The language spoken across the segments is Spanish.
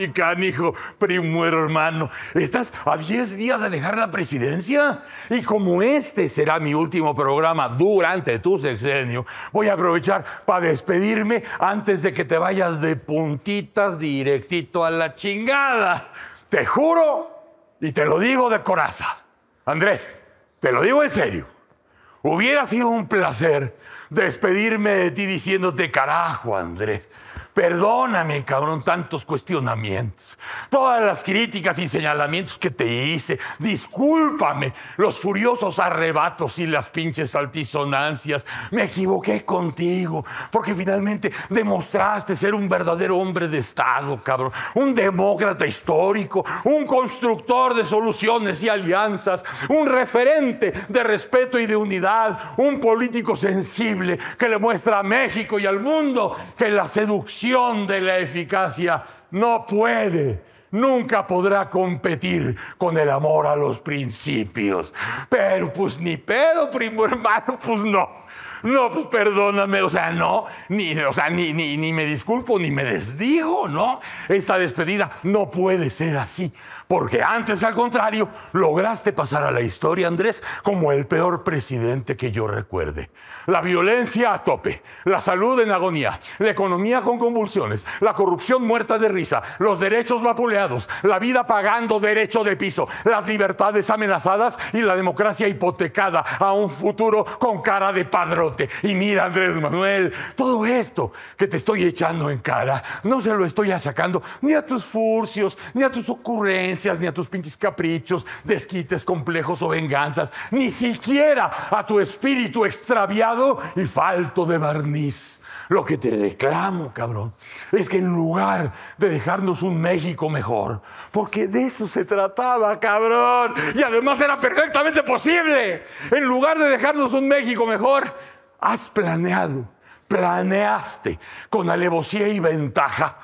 Y canijo, primo hermano, estás a 10 días de dejar la presidencia. Y como este será mi último programa durante tu sexenio, voy a aprovechar para despedirme antes de que te vayas de puntitas directito a la chingada. Te juro y te lo digo de coraza. Andrés, te lo digo en serio. Hubiera sido un placer despedirme de ti diciéndote, carajo, Andrés. Perdóname, cabrón, tantos cuestionamientos, todas las críticas y señalamientos que te hice. Discúlpame los furiosos arrebatos y las pinches altisonancias. Me equivoqué contigo, porque finalmente demostraste ser un verdadero hombre de Estado, cabrón. Un demócrata histórico, un constructor de soluciones y alianzas, un referente de respeto y de unidad, un político sensible que le muestra a México y al mundo que la seducción de la eficacia no puede, nunca podrá competir con el amor a los principios. Pero pues ni pedo, primo hermano, pues no. No, pues perdóname, o sea, no, ni, o sea, ni, ni, ni me disculpo, ni me desdigo, ¿no? Esta despedida no puede ser así. Porque antes, al contrario, lograste pasar a la historia, Andrés, como el peor presidente que yo recuerde. La violencia a tope, la salud en agonía, la economía con convulsiones, la corrupción muerta de risa, los derechos vapuleados, la vida pagando derecho de piso, las libertades amenazadas y la democracia hipotecada a un futuro con cara de Y mira, Andrés Manuel, todo esto que te estoy echando en cara, no se lo estoy achacando ni a tus furcios, ni a tus ocurrencias ni a tus pinches caprichos, desquites, complejos o venganzas, ni siquiera a tu espíritu extraviado y falto de barniz. Lo que te reclamo, cabrón, es que en lugar de dejarnos un México mejor, porque de eso se trataba, cabrón, y además era perfectamente posible, en lugar de dejarnos un México mejor, has planeado, planeaste con alevosía y ventaja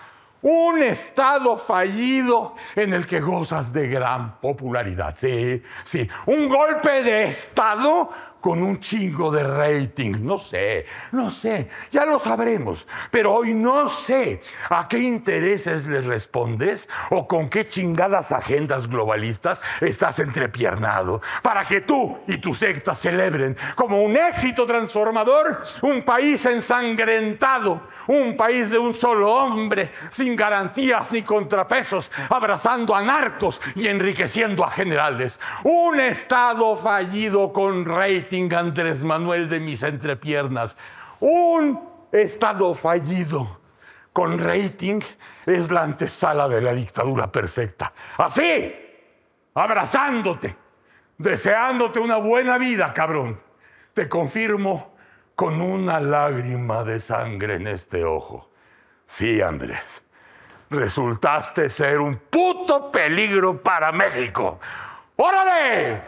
un estado fallido en el que gozas de gran popularidad. Sí, sí. Un golpe de estado con un chingo de rating. No sé, no sé, ya lo sabremos. Pero hoy no sé a qué intereses les respondes o con qué chingadas agendas globalistas estás entrepiernado para que tú y tu secta celebren como un éxito transformador un país ensangrentado, un país de un solo hombre, sin garantías ni contrapesos, abrazando a narcos y enriqueciendo a generales. Un Estado fallido con rating Andrés Manuel de mis entrepiernas. Un Estado fallido con rating es la antesala de la dictadura perfecta. Así, abrazándote, deseándote una buena vida, cabrón. Te confirmo con una lágrima de sangre en este ojo. Sí, Andrés, resultaste ser un puto peligro para México. ¡Órale!